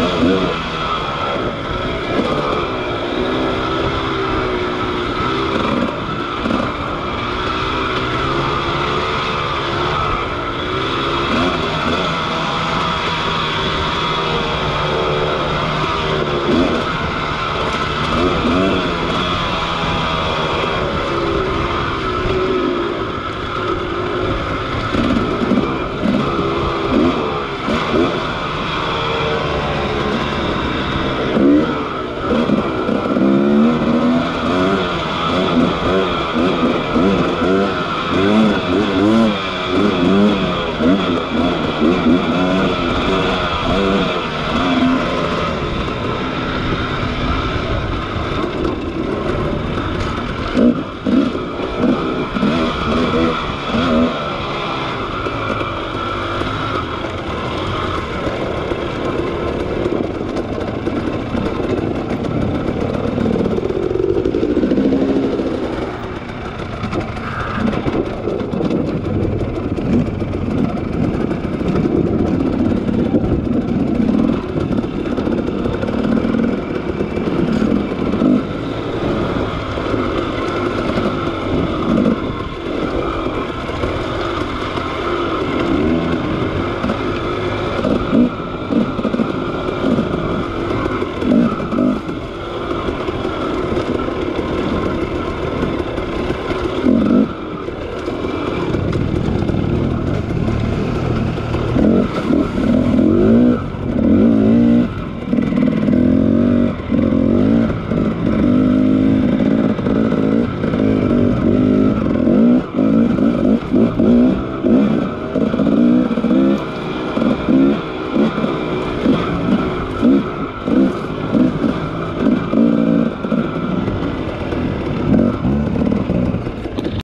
Música